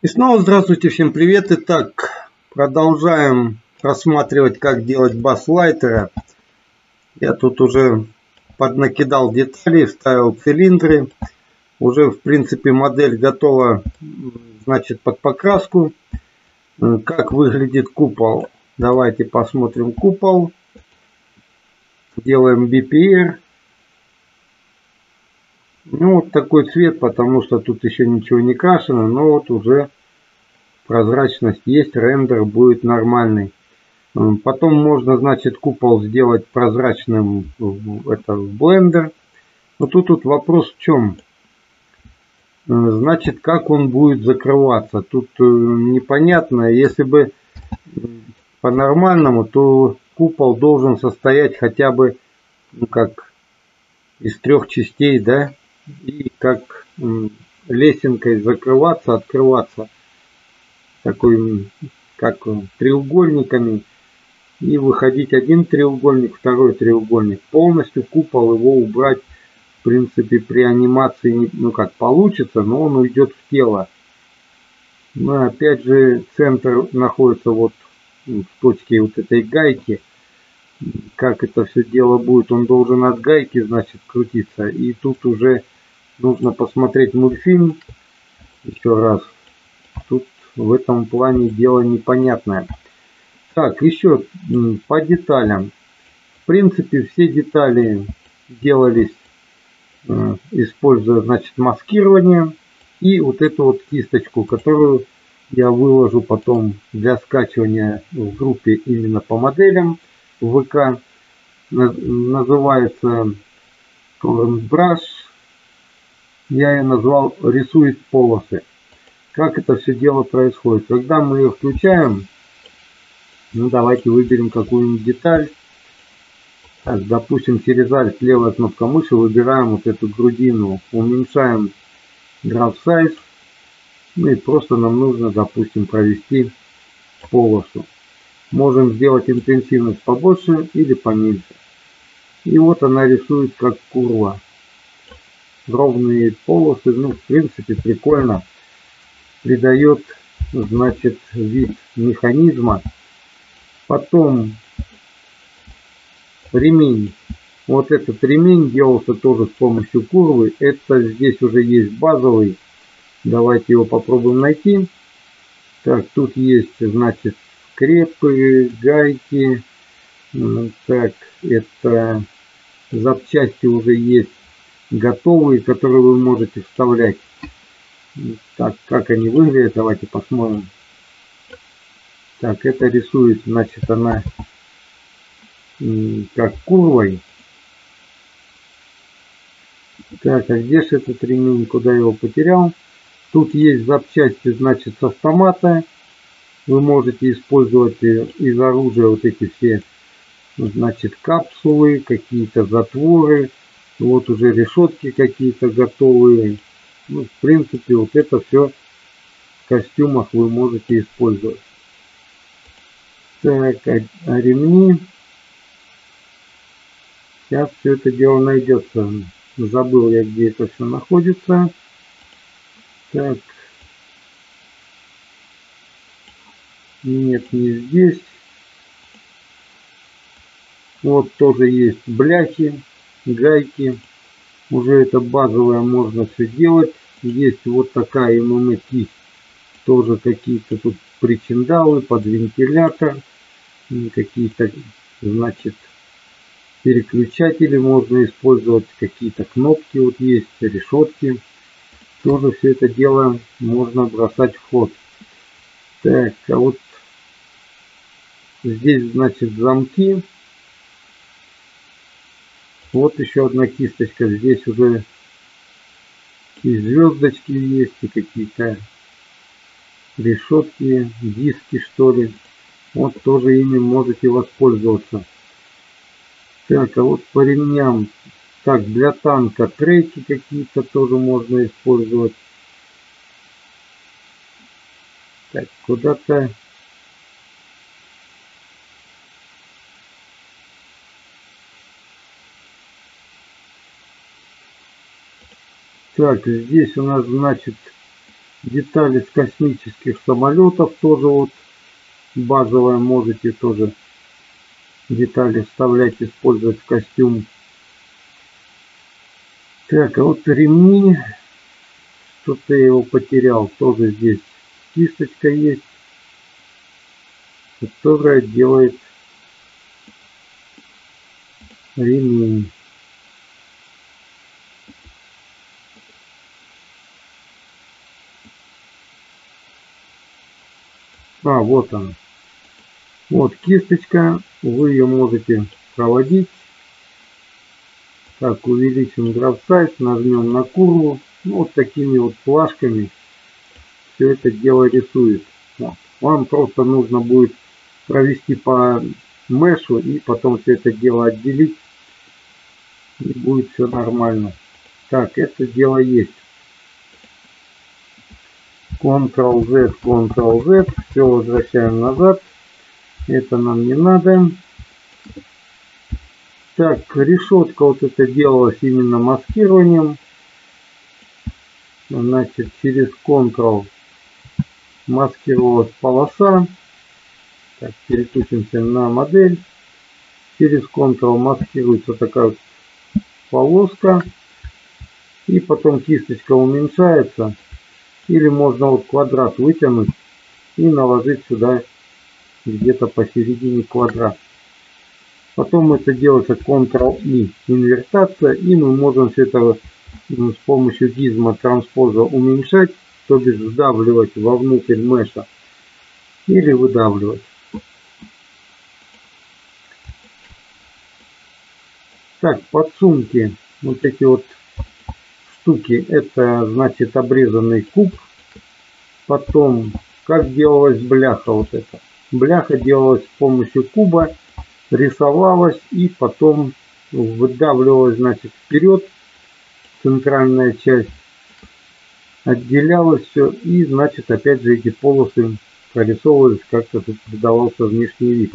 И снова здравствуйте, всем привет. Итак, продолжаем рассматривать, как делать бас-лайтера. Я тут уже поднакидал детали, вставил цилиндры. Уже, в принципе, модель готова, значит, под покраску. Как выглядит купол? Давайте посмотрим купол. Делаем BPR. Ну, вот такой цвет, потому что тут еще ничего не крашено, но вот уже прозрачность есть, рендер будет нормальный. Потом можно, значит, купол сделать прозрачным это, в Blender. Но тут, тут вопрос в чем? Значит, как он будет закрываться? Тут э, непонятно. Если бы по-нормальному, то купол должен состоять хотя бы, ну, как из трех частей, да? и как лесенкой закрываться, открываться такой, как треугольниками и выходить один треугольник, второй треугольник. Полностью купол его убрать, в принципе, при анимации, ну как получится, но он уйдет в тело. Но опять же, центр находится вот в точке вот этой гайки как это все дело будет. Он должен от гайки, значит, крутиться. И тут уже нужно посмотреть мультфильм еще раз. В этом плане дело непонятное. Так, еще по деталям. В принципе, все детали делались, э, используя, значит, маскирование. И вот эту вот кисточку, которую я выложу потом для скачивания в группе именно по моделям ВК. Называется Brush я ее назвал рисует полосы. Как это все дело происходит? Когда мы ее включаем, ну давайте выберем какую-нибудь деталь. Так, допустим, через Alt левая кнопка мыши выбираем вот эту грудину, уменьшаем Graph Size. Ну и просто нам нужно, допустим, провести полосу. Можем сделать интенсивность побольше или поменьше. И вот она рисует как курва ровные полосы. Ну, в принципе, прикольно. Придает, значит, вид механизма. Потом ремень. Вот этот ремень делался тоже с помощью курвы. Это здесь уже есть базовый. Давайте его попробуем найти. Так, тут есть, значит, скрепы, гайки. Так, это запчасти уже есть готовые, которые вы можете вставлять. Так, как они выглядят, давайте посмотрим. Так, это рисует, значит, она как курвой. Так, а где же этот ремень, куда его потерял? Тут есть запчасти, значит, с автомата. Вы можете использовать из оружия вот эти все, значит, капсулы, какие-то затворы, вот уже решетки какие-то готовые. Ну, в принципе, вот это все в костюмах вы можете использовать. Так, а, а ремни. Сейчас все это дело найдется. Забыл я, где это все находится. Так. Нет, не здесь. Вот тоже есть бляхи гайки. Уже это базовое можно все делать. Есть вот такая ММ кисть. Тоже какие-то тут причиндалы под вентилятор. Какие-то, значит, переключатели можно использовать. Какие-то кнопки вот есть, решетки. Тоже все это дело можно бросать в ход. Так, а вот здесь, значит, замки вот еще одна кисточка. Здесь уже и звездочки есть, и какие-то решетки, диски что ли. Вот тоже ими можете воспользоваться. Так, а вот по ремням. Так, для танка треки какие-то тоже можно использовать. Так, куда-то Так, здесь у нас, значит, детали с космических самолетов тоже вот базовая можете тоже детали вставлять, использовать в костюм. Так, а вот ремни, что-то я его потерял, тоже здесь кисточка есть, которая делает ремень. А, вот она. Вот кисточка, вы ее можете проводить. Так, увеличим Size, нажмем на курву. Ну, вот такими вот флажками все это дело рисует. Вот. Вам просто нужно будет провести по мешу и потом все это дело отделить. И будет все нормально. Так, это дело есть. Ctrl-Z, Ctrl-Z. Все возвращаем назад. Это нам не надо. Так, решетка вот это делалась именно маскированием. Значит, через Ctrl маскировалась полоса. Так, переключимся на модель. Через Ctrl маскируется такая вот полоска. И потом кисточка уменьшается. Или можно вот квадрат вытянуть и наложить сюда где-то посередине квадрат. Потом это делается Ctrl-I, инвертация, и мы можем все это с помощью гизма транспоза уменьшать, то бишь вдавливать вовнутрь меша или выдавливать. Так, подсумки, вот эти вот штуки, это значит обрезанный куб. Потом, как делалась бляха вот эта. Бляха делалась с помощью куба, рисовалась и потом выдавливалась, значит, вперед центральная часть. Отделялось все и, значит, опять же эти полосы прорисовывались, как-то тут придавался внешний вид.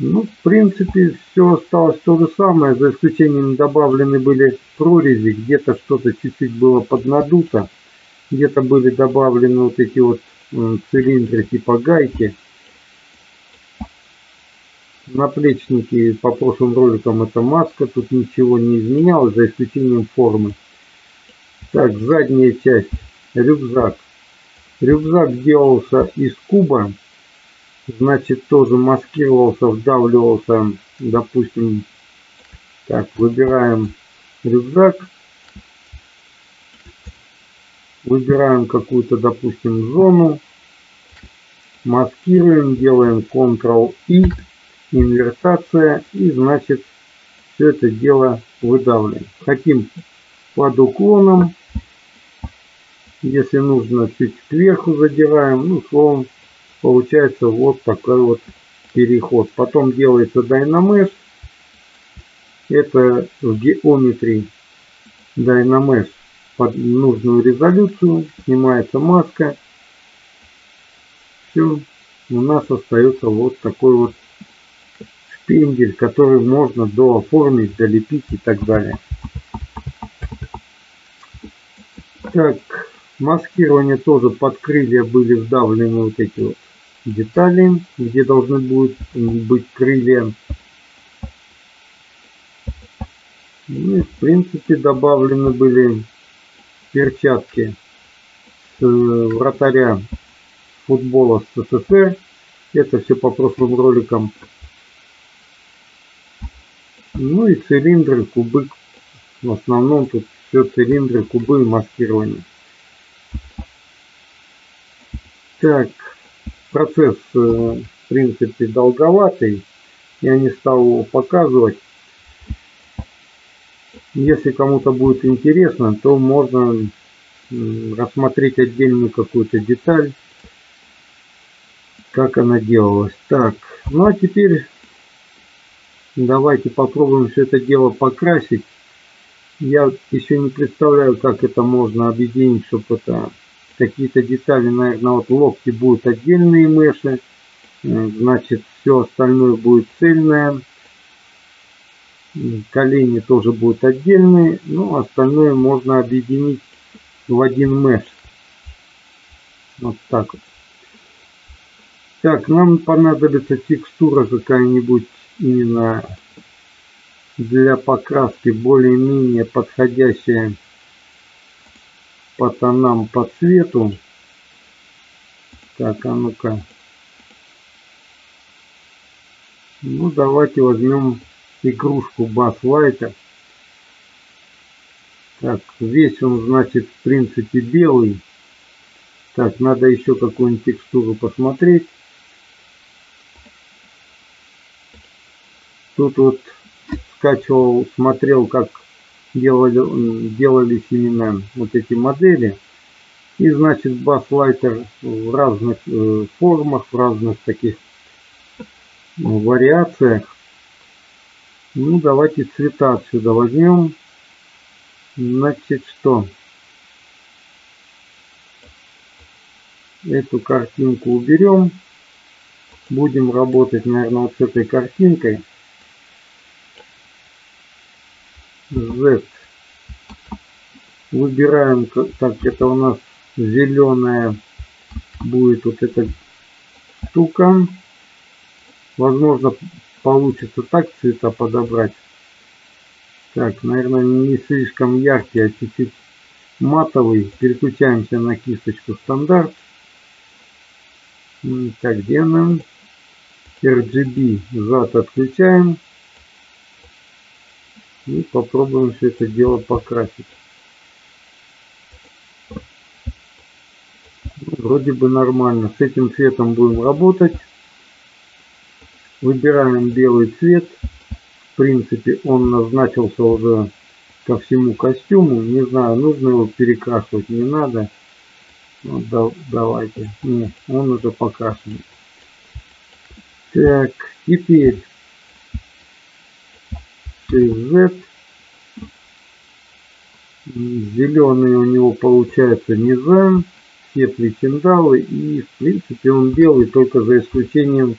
Ну, в принципе, все осталось то же самое, за исключением добавлены были прорези, где-то что-то чуть-чуть было поднадуто, где-то были добавлены вот эти вот цилиндры типа гайки. Наплечники по прошлым роликам это маска, тут ничего не изменялось, за исключением формы. Так, задняя часть, рюкзак. Рюкзак делался из куба, значит тоже маскировался, вдавливался, допустим, так, выбираем рюкзак, выбираем какую-то, допустим, зону, маскируем, делаем Ctrl-I, инвертация и значит все это дело выдавливаем. Хотим под уклоном, если нужно чуть кверху задираем, ну словом получается вот такой вот переход. Потом делается Dynamesh, это в геометрии Dynamesh под нужную резолюцию, снимается маска. Все, у нас остается вот такой вот шпиндель, который можно дооформить, долепить и так далее. Так, маскирование тоже под крылья были вдавлены вот эти вот детали, где должны будут быть крылья. Ну и в принципе добавлены были перчатки с вратаря футбола СССР. Это все по прошлым роликам. Ну и цилиндры, кубы. В основном тут все цилиндры, кубы и маскирование. Так, процесс э, в принципе долговатый. Я не стал его показывать. Если кому-то будет интересно, то можно рассмотреть отдельную какую-то деталь, как она делалась. Так, ну а теперь давайте попробуем все это дело покрасить. Я еще не представляю, как это можно объединить, чтобы это какие-то детали, наверное, вот локти будут отдельные меши, э, значит, все остальное будет цельное, колени тоже будут отдельные, ну, остальное можно объединить в один меш. Вот так вот. Так, нам понадобится текстура какая-нибудь именно для покраски более-менее подходящая по тонам, по цвету. Так, а ну-ка. Ну, давайте возьмем игрушку Bass Lighter. Так, весь он, значит, в принципе, белый. Так, надо еще какую-нибудь текстуру посмотреть. Тут вот скачивал, смотрел, как делали, делались именно вот эти модели. И значит баслайтер в разных э, формах, в разных таких ну, вариациях. Ну давайте цвета отсюда возьмем. Значит что? Эту картинку уберем. Будем работать, наверное, вот с этой картинкой. Z. Выбираем, так это у нас зеленая будет вот эта штука. Возможно, получится так цвета подобрать. Так, наверное, не слишком яркий, а чуть-чуть матовый. Переключаемся на кисточку стандарт. Так, где нам? RGB зад отключаем. И попробуем все это дело покрасить. Вроде бы нормально. С этим цветом будем работать. Выбираем белый цвет. В принципе, он назначился уже ко всему костюму. Не знаю, нужно его перекрашивать, не надо. Ну, да, давайте. Нет, он уже покрашен. Так, теперь Z. Зеленый у него получается низа, все причиндалы и в принципе он белый только за исключением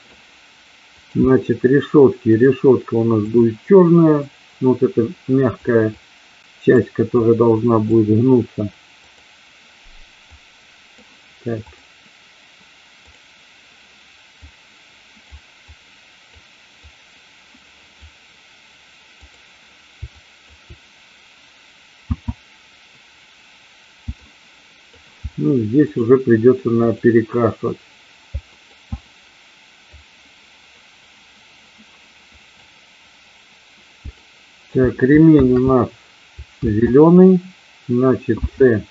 значит решетки. Решетка у нас будет черная, вот эта мягкая часть, которая должна будет гнуться. Так. Ну, здесь уже придется на перекрашивать. Так, ремень у нас зеленый, значит С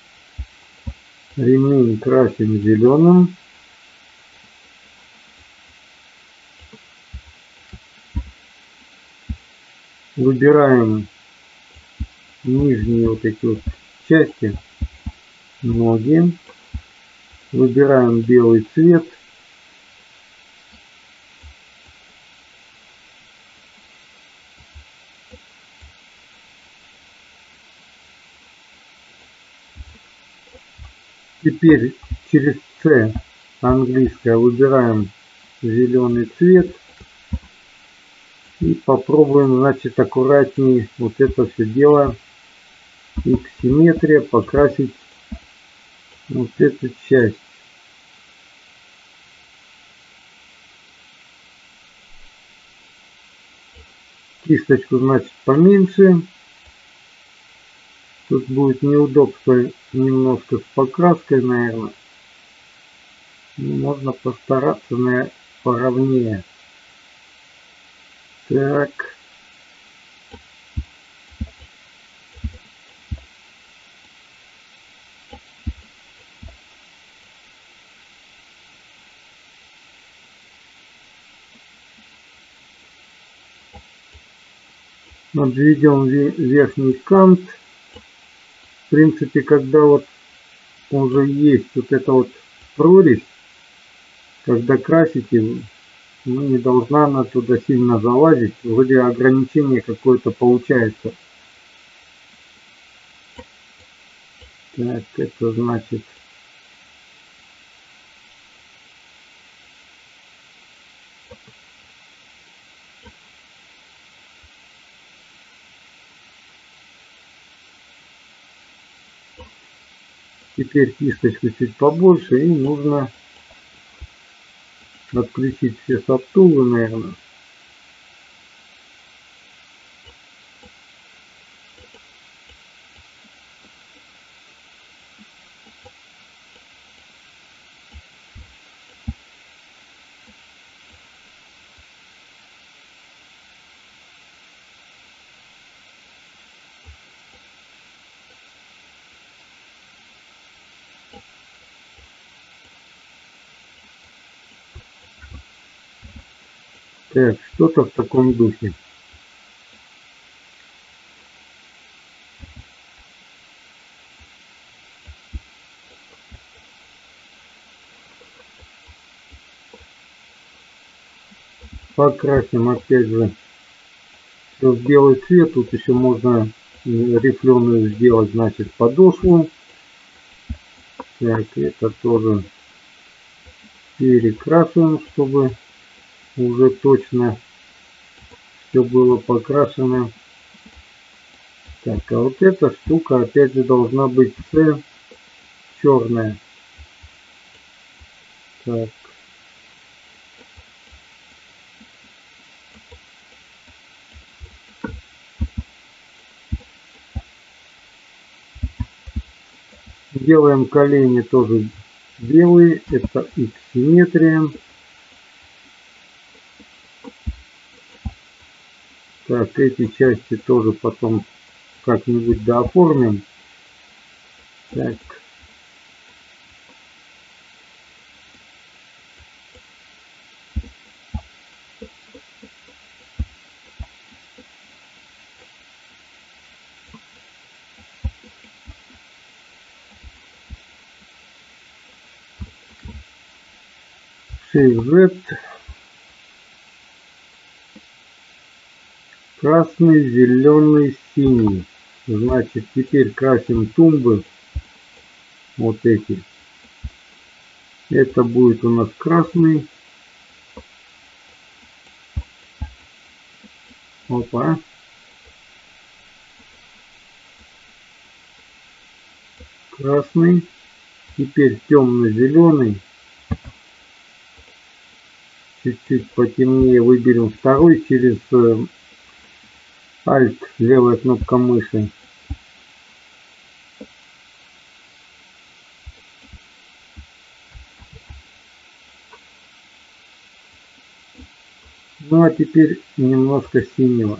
ремень красим зеленым. Выбираем нижние вот эти вот части ноги. Выбираем белый цвет. Теперь через C английское выбираем зеленый цвет. И попробуем, значит, аккуратнее вот это все дело. X симметрия покрасить вот эту часть. Кисточку, значит, поменьше. Тут будет неудобство немножко с покраской, наверное. Ну, можно постараться на поровнее. Так. Обведем верхний кант. В принципе, когда вот уже есть вот эта вот прорезь, когда красите, ну, не должна она туда сильно залазить. Вроде ограничение какое-то получается. Так, это значит Теперь кисточку чуть побольше и нужно отключить все соптулы, наверное. Так, что-то в таком духе. Покрасим опять же в белый цвет. Тут еще можно рифленую сделать, значит, подошву. Так, это тоже перекрасываем, чтобы уже точно все было покрашено. Так, а вот эта штука опять же должна быть С черная. Так. Делаем колени тоже белые, это их симметрия. Так, эти части тоже потом как-нибудь дооформим. Так. Shift Z красный, зеленый, синий. Значит, теперь красим тумбы. Вот эти. Это будет у нас красный. Опа. Красный. Теперь темно-зеленый. Чуть-чуть потемнее выберем второй через Alt, левая кнопка мыши. Ну а теперь немножко синего.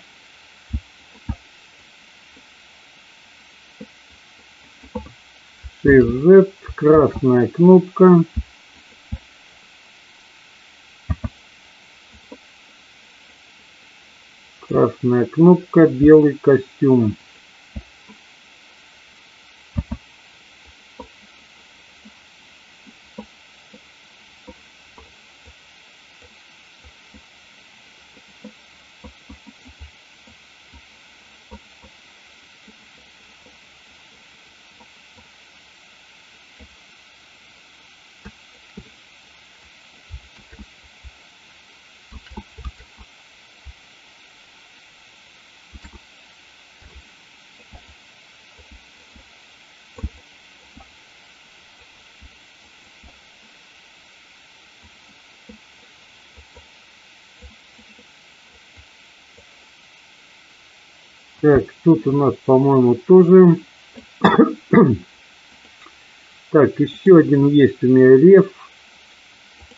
Shift Z, красная кнопка. Красная кнопка, белый костюм. Так, тут у нас, по-моему, тоже... так, еще один есть у меня реф.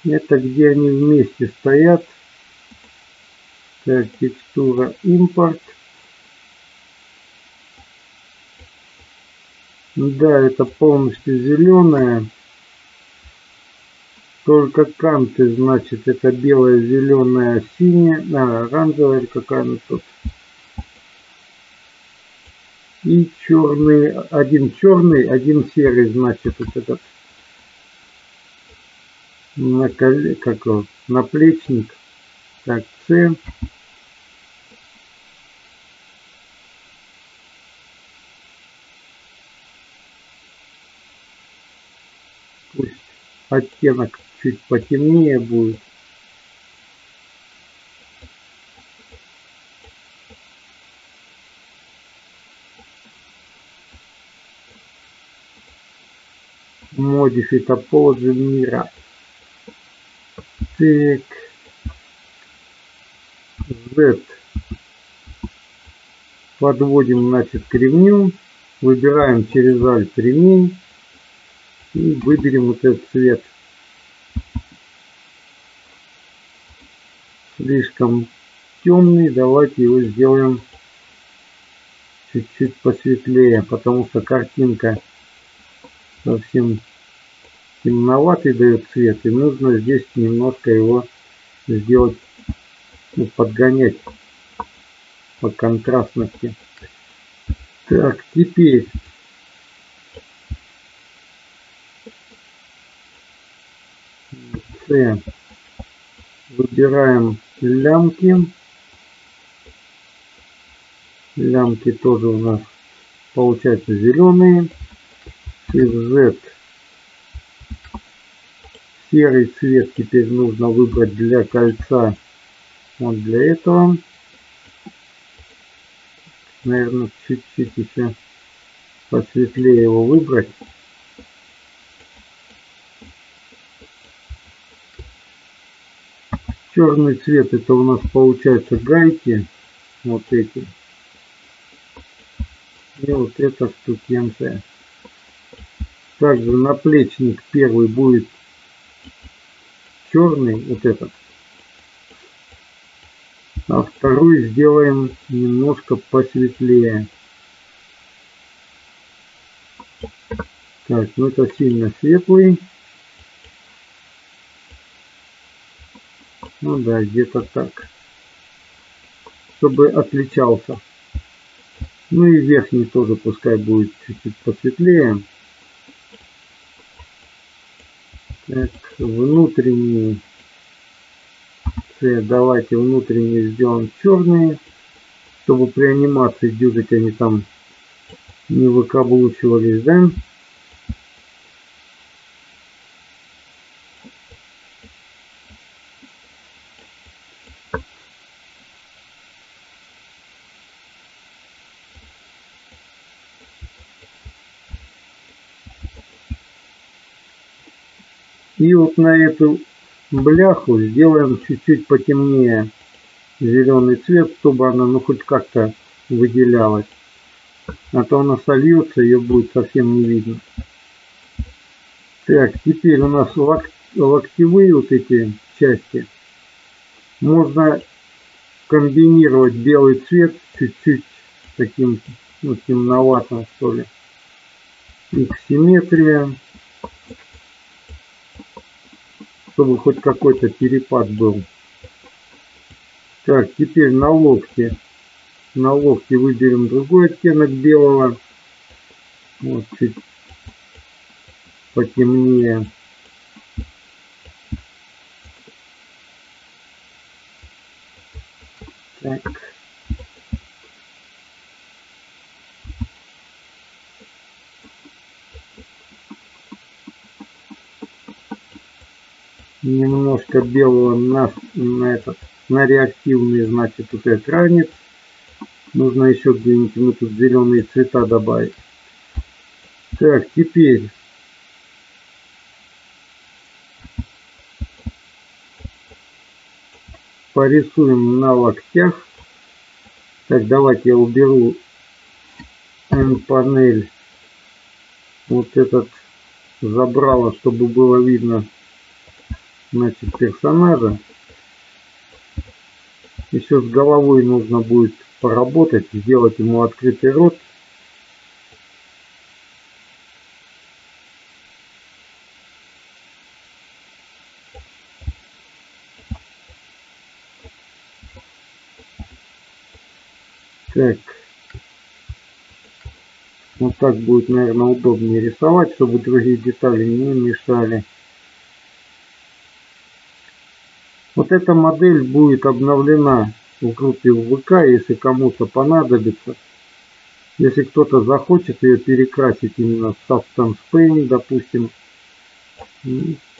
Это где они вместе стоят. Так, текстура импорт. Да, это полностью зеленая. Только канты, значит, это белая, зеленая, синяя, а, оранжевая, какая она тут и черный, один черный, один серый, значит, вот этот на как он, наплечник. Так, С. Пусть оттенок чуть потемнее будет. Modify Topology Mirror. Так. Z. Подводим, значит, к ремню. Выбираем через Alt ремень. И выберем вот этот цвет. Слишком темный. Давайте его сделаем чуть-чуть посветлее, потому что картинка совсем темноватый дает цвет, и нужно здесь немножко его сделать, ну, подгонять по контрастности. Так, теперь C. Выбираем лямки. Лямки тоже у нас получаются зеленые. Z. Серый цвет теперь нужно выбрать для кольца. Вот для этого. Наверное, чуть-чуть еще посветлее его выбрать. Черный цвет это у нас получается гайки. Вот эти. И вот эта штукенция. Также наплечник первый будет черный, вот этот. А второй сделаем немножко посветлее. Так, ну это сильно светлый. Ну да, где-то так. Чтобы отличался. Ну и верхний тоже пускай будет чуть-чуть посветлее. Так, внутренний цвет. Давайте внутренний сделаем черные, чтобы при анимации дюжить они там не выкаблучивались, да? И вот на эту бляху сделаем чуть-чуть потемнее зеленый цвет, чтобы она ну хоть как-то выделялась. А то она сольется, ее будет совсем не видно. Так, теперь у нас лок локтевые вот эти части. Можно комбинировать белый цвет чуть-чуть таким ну, темноватым что ли. Их симметрия чтобы хоть какой-то перепад был. Так, теперь на локте. На локте выберем другой оттенок белого. Вот чуть потемнее. Так. Немножко белого на, на этот на реактивный значит вот этот ранец. Нужно еще где-нибудь мы тут зеленые цвета добавить. Так теперь. Порисуем на локтях. Так давайте я уберу панель. Вот этот забрала чтобы было видно значит, персонажа. Еще с головой нужно будет поработать, сделать ему открытый рот. Так. Вот так будет, наверное, удобнее рисовать, чтобы другие детали не мешали. Вот эта модель будет обновлена в группе ВК, если кому-то понадобится. Если кто-то захочет ее перекрасить именно в Substance Paint, допустим,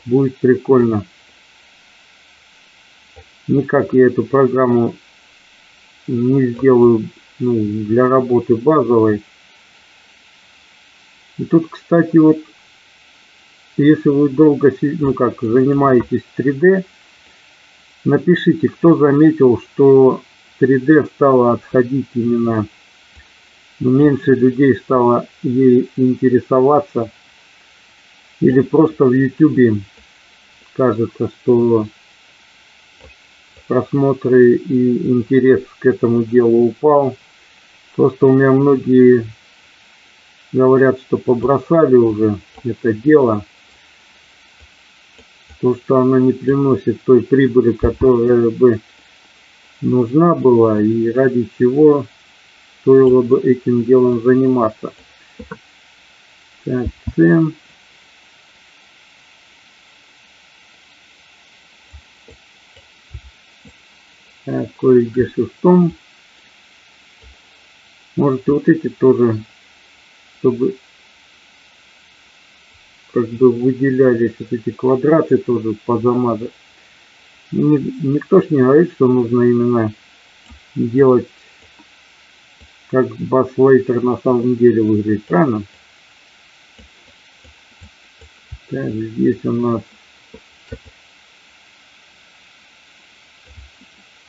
будет прикольно. Никак я эту программу не сделаю ну, для работы базовой. И тут, кстати, вот если вы долго ну как, занимаетесь 3D, напишите, кто заметил, что 3D стало отходить именно, меньше людей стало ей интересоваться, или просто в YouTube кажется, что просмотры и интерес к этому делу упал. Просто у меня многие говорят, что побросали уже это дело. То, что оно не приносит той прибыли, которая бы нужна была и ради чего стоило бы этим делом заниматься. Так, цен. Так, кое-где шестом. Может вот эти тоже, чтобы как бы выделялись вот эти квадраты тоже позамазать. Никто ж не говорит, что нужно именно делать как баслейтер на самом деле выглядит, правильно? Так, здесь у нас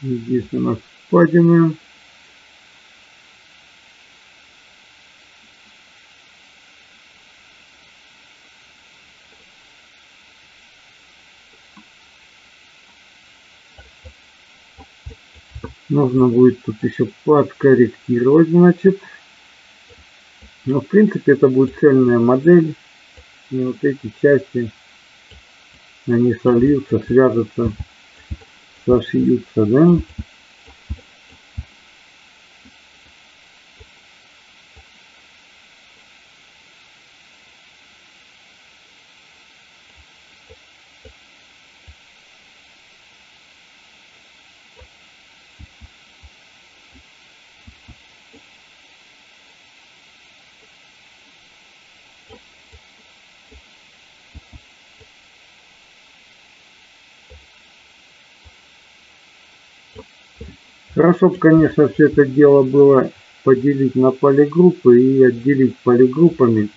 здесь у нас впадины. Нужно будет тут еще подкорректировать, значит. Но в принципе это будет цельная модель. И вот эти части, они сольются, свяжутся, сошьются, да? Хорошо конечно, все это дело было поделить на полигруппы и отделить полигруппами.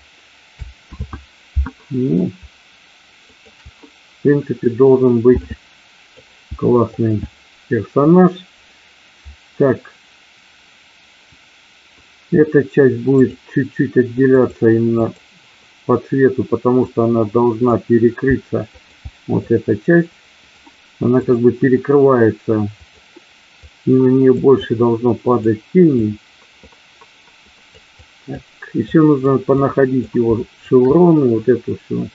Ну, в принципе, должен быть классный персонаж. Так, эта часть будет чуть-чуть отделяться именно по цвету, потому что она должна перекрыться. Вот эта часть, она как бы перекрывается и на нее больше должно падать тени. Так, еще нужно понаходить его шевроны, вот эту всю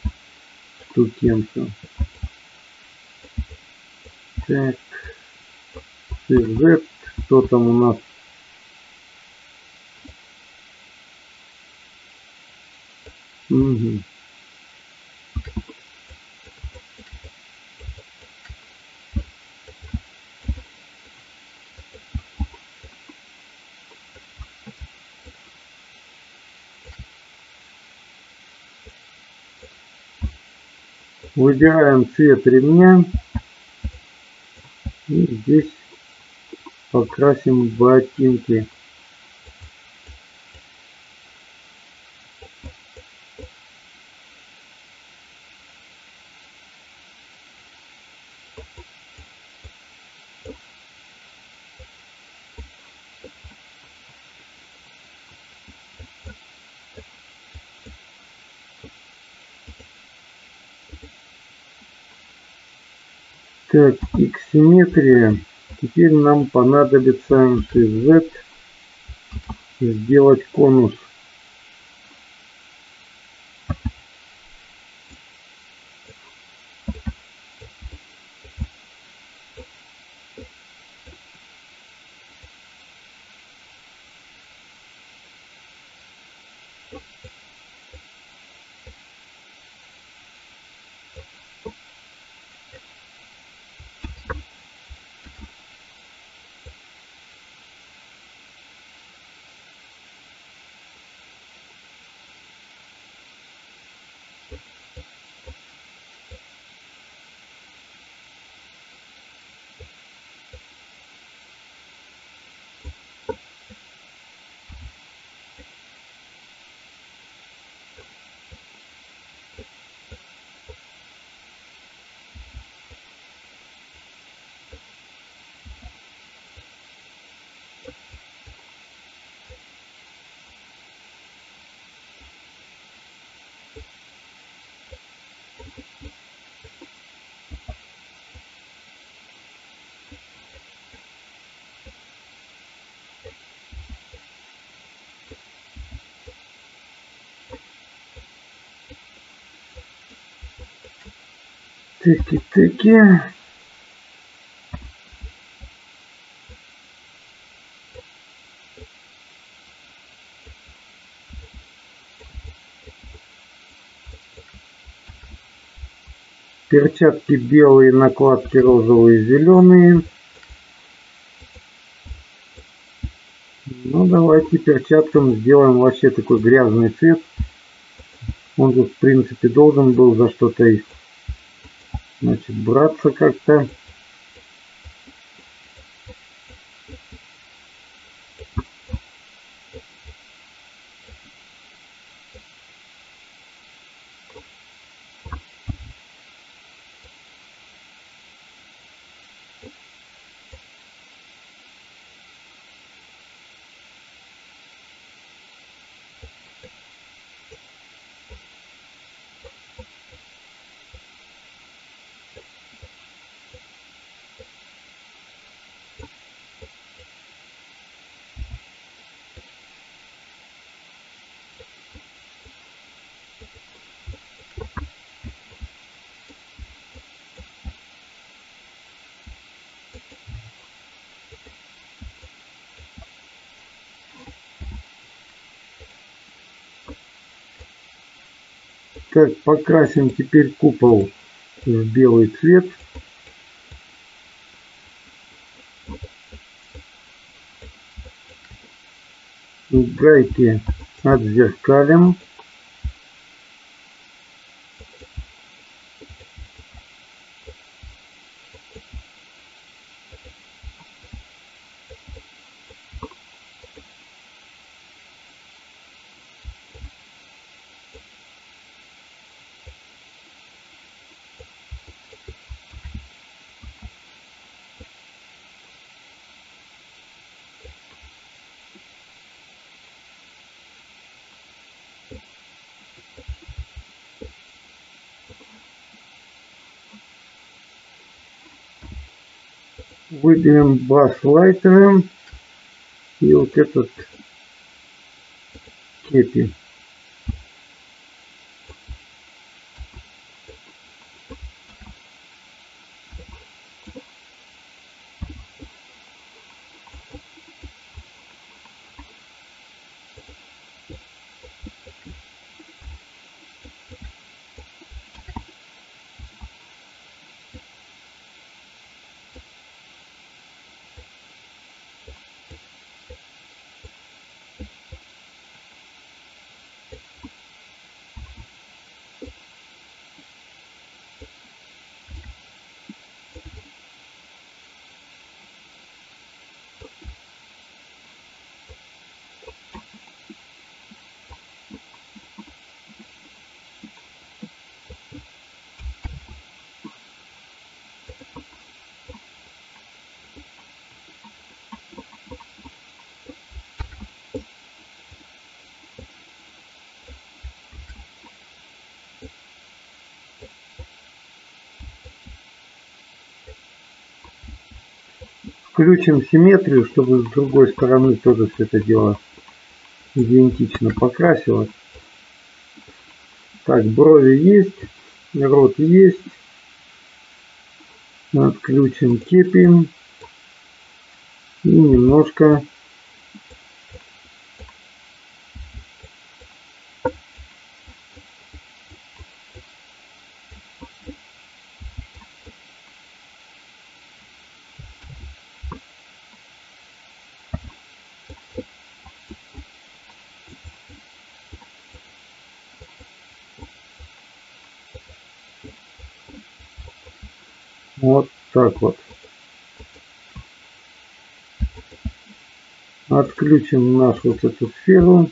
штукенцию. Так, CZ, что там у нас? Угу. Выбираем цвет ремня. И здесь покрасим ботинки. Так, иксиметрия. Теперь нам понадобится MCZ сделать конус. Тыки-тыки. Перчатки белые, накладки розовые, зеленые. Ну, давайте перчаткам сделаем вообще такой грязный цвет. Он тут, в принципе, должен был за что-то их, значит, браться как-то. Так, покрасим теперь купол в белый цвет. Гайки отзеркалим. Выберем бас лайтером и вот этот кепи. Включим симметрию, чтобы с другой стороны тоже все это дело идентично покрасилось. Так, брови есть, рот есть. Отключим кепи. И немножко Вот так вот. Отключим нашу вот эту сферу.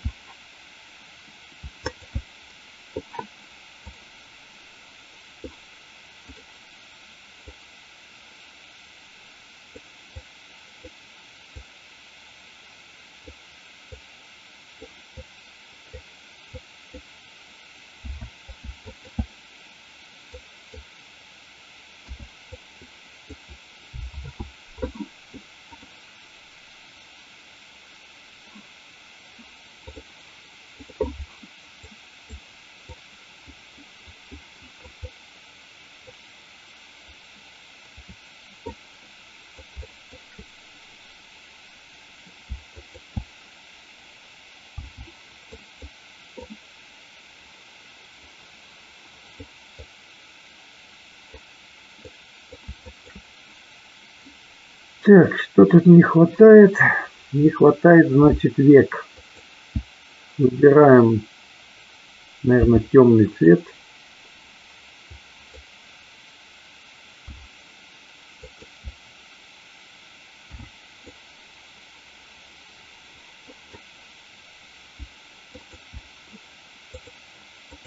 Так, что тут не хватает? Не хватает, значит, век. Выбираем, наверное, темный цвет.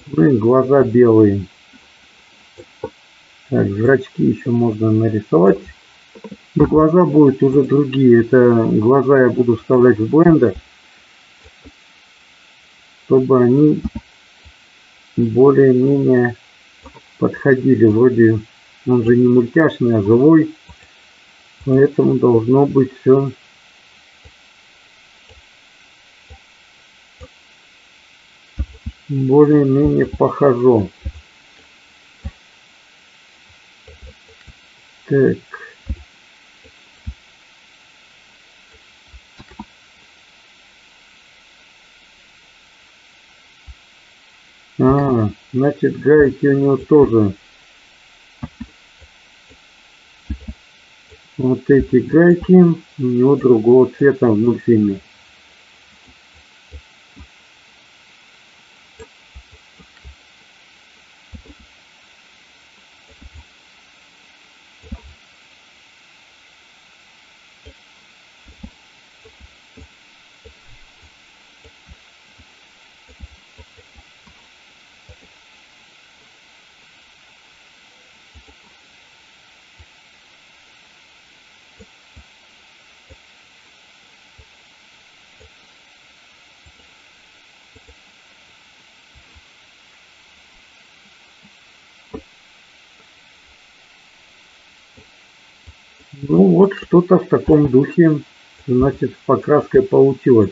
Ну и глаза белые. Так, зрачки еще можно нарисовать. Но глаза будут уже другие. Это глаза я буду вставлять в блендер, чтобы они более-менее подходили. Вроде он же не мультяшный, а живой. Поэтому должно быть все более-менее похожо. Так. А, значит гайки у него тоже. Вот эти гайки у него другого цвета в мультфильме. Ну вот что-то в таком духе, значит, покраской получилось.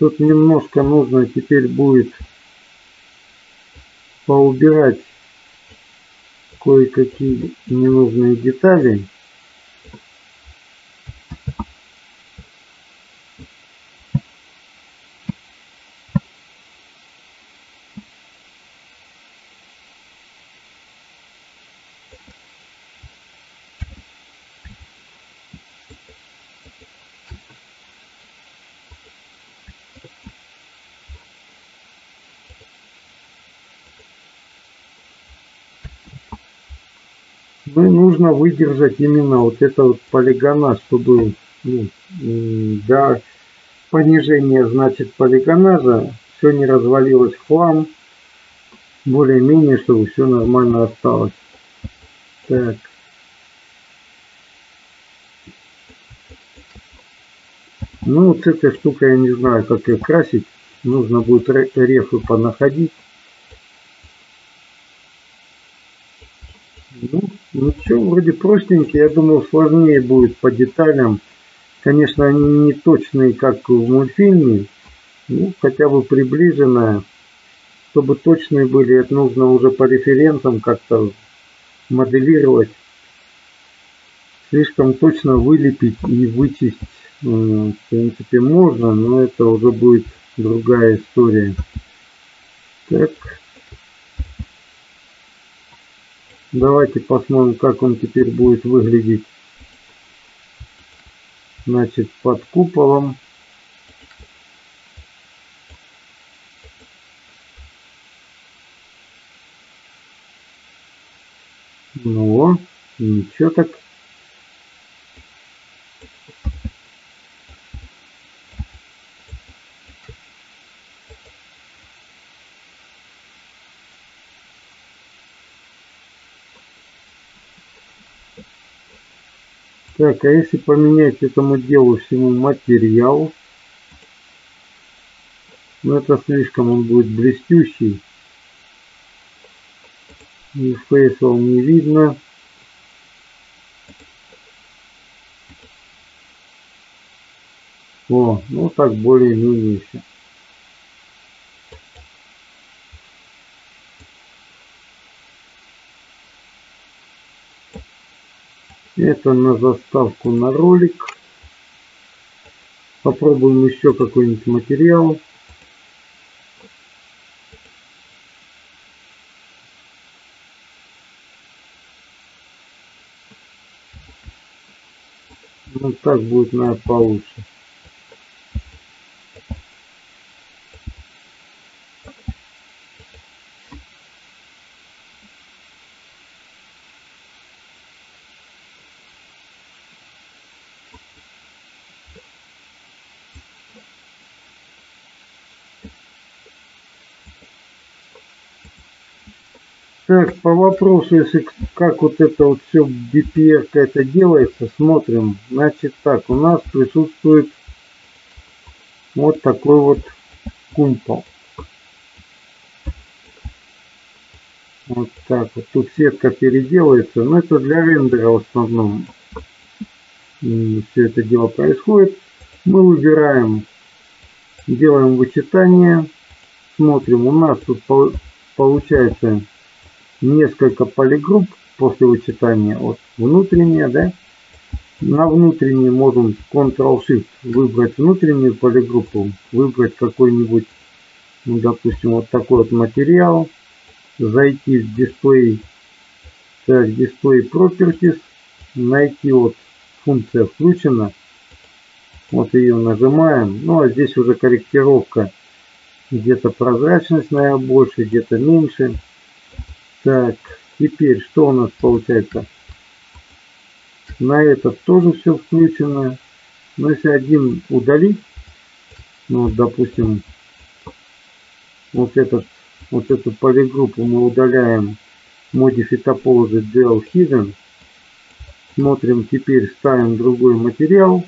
Тут немножко нужно теперь будет поубирать кое-какие ненужные детали. Ну и нужно выдержать именно вот это вот полигона, чтобы ну, до понижения, значит, полигонажа все не развалилось хлам. Более-менее, чтобы все нормально осталось. Так. Ну, вот эта штука, я не знаю, как ее красить. Нужно будет рефы понаходить. Ну, ничего, вроде простенький. Я думал, сложнее будет по деталям. Конечно, они не точные, как в мультфильме. Ну, хотя бы приближенная. Чтобы точные были, это нужно уже по референсам как-то моделировать. Слишком точно вылепить и вычесть, в принципе, можно, но это уже будет другая история. Так. Давайте посмотрим, как он теперь будет выглядеть. Значит, под куполом. Ну, ничего так. Так, а если поменять этому делу всему материал, ну это слишком он будет блестющий. И фейсал не видно. О, ну так более-менее все. Это на заставку на ролик. Попробуем еще какой-нибудь материал. Вот так будет, наверное, получше. Так, по вопросу, если как вот это вот все BPR это делается, смотрим. Значит так, у нас присутствует вот такой вот кумпол. Вот так вот. Тут сетка переделается, но это для рендера в основном все это дело происходит. Мы выбираем, делаем вычитание, смотрим, у нас тут получается несколько полигрупп после вычитания от внутренние, да, на внутренней можем Ctrl-Shift выбрать внутреннюю полигруппу, выбрать какой-нибудь, ну, допустим, вот такой вот материал, зайти в дисплей, так, дисплей Properties, найти вот функция включена, вот ее нажимаем, ну а здесь уже корректировка, где-то прозрачность, наверное, больше, где-то меньше, так, теперь что у нас получается? На этот тоже все включено. Но если один удалить, ну, допустим, вот этот, вот эту полигруппу мы удаляем Modify Topology Hidden. Смотрим, теперь ставим другой материал.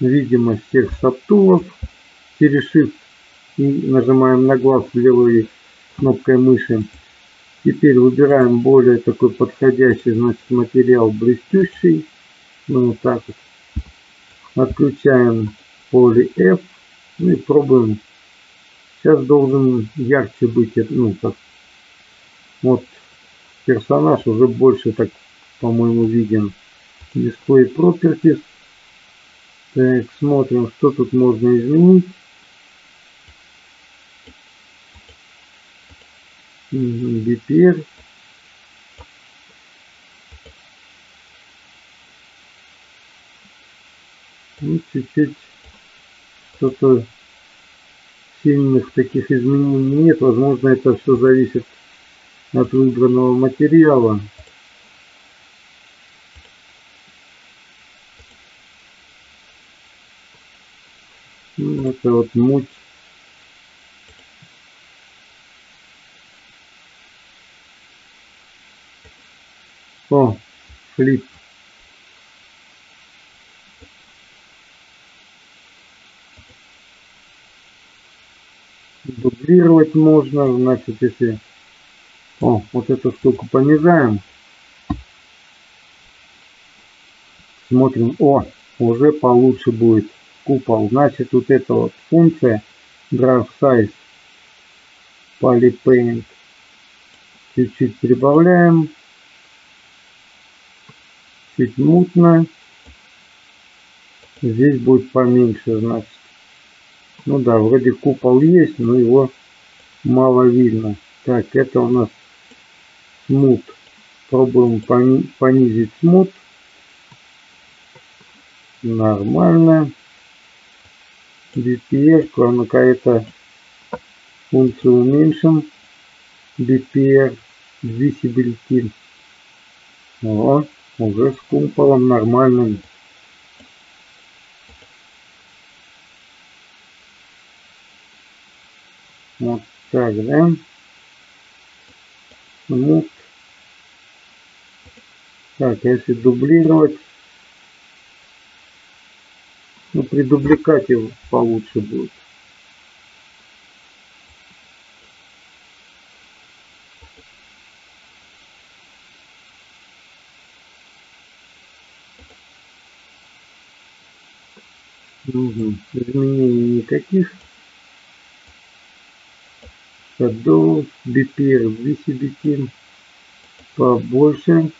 Видимость всех сабтулов через Shift и нажимаем на глаз левой кнопкой мыши. Теперь выбираем более такой подходящий значит, материал блестящий. Ну, вот так вот. Отключаем поле F. Ну и пробуем. Сейчас должен ярче быть. Ну, как вот персонаж уже больше так, по-моему, виден. Display Properties. Так, смотрим, что тут можно изменить. BPR. Ну, чуть-чуть что-то сильных таких изменений нет. Возможно, это все зависит от выбранного материала. Ну, это вот муть О, флип. Дублировать можно, значит, если... О, вот эту штуку понижаем. Смотрим, о, уже получше будет купол. Значит, вот эта вот функция Graph Size Polypaint чуть-чуть прибавляем чуть мутно. Здесь будет поменьше, значит. Ну да, вроде купол есть, но его мало видно. Так, это у нас смут. Пробуем понизить смут. Нормально. BPR, ну-ка это функцию уменьшим. BPR, visibility. Вот уже с кумполом нормальным. Вот так, да? Вот. Так, а если дублировать, ну при дубликате получше будет. Угу. Изменений никаких. Shadow, BPR, VCBT побольше.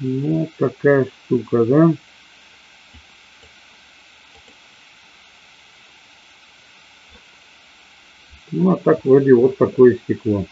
Ну, такая штука, да? Ну а так вроде вот такое стекло.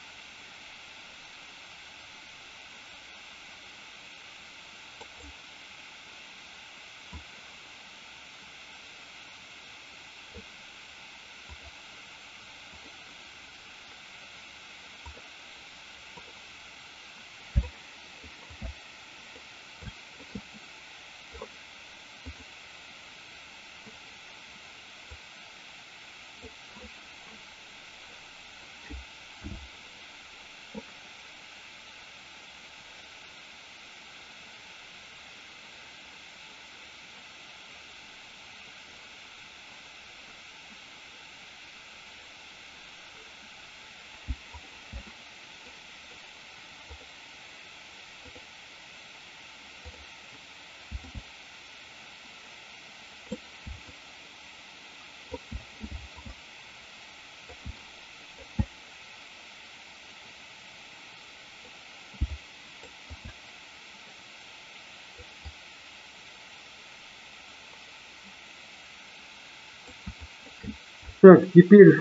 Так, теперь,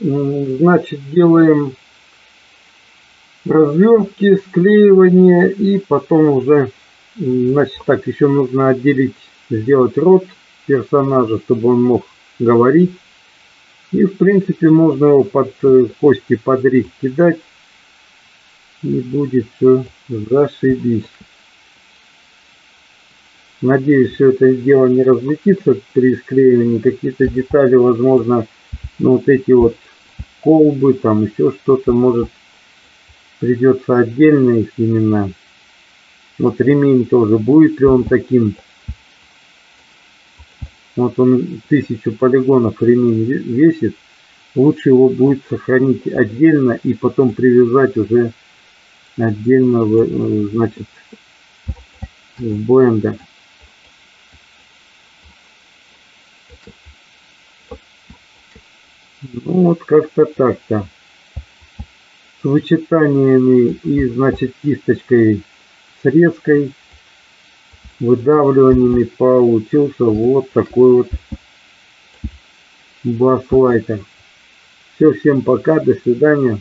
значит, делаем развертки, склеивание и потом уже, значит, так, еще нужно отделить, сделать рот персонажа, чтобы он мог говорить. И, в принципе, можно его под э, кости под рис кидать. И будет все зашибись. Надеюсь, все это дело не разлетится при склеивании. Какие-то детали, возможно, ну вот эти вот колбы, там еще что-то, может придется отдельно их именно. Вот ремень тоже, будет ли он таким. Вот он тысячу полигонов ремень весит. Лучше его будет сохранить отдельно и потом привязать уже отдельно, э, значит, в блендер. Ну вот как-то так-то. С вычитаниями и значит кисточкой с резкой выдавливаниями получился вот такой вот бас лайтер. Все, всем пока, до свидания.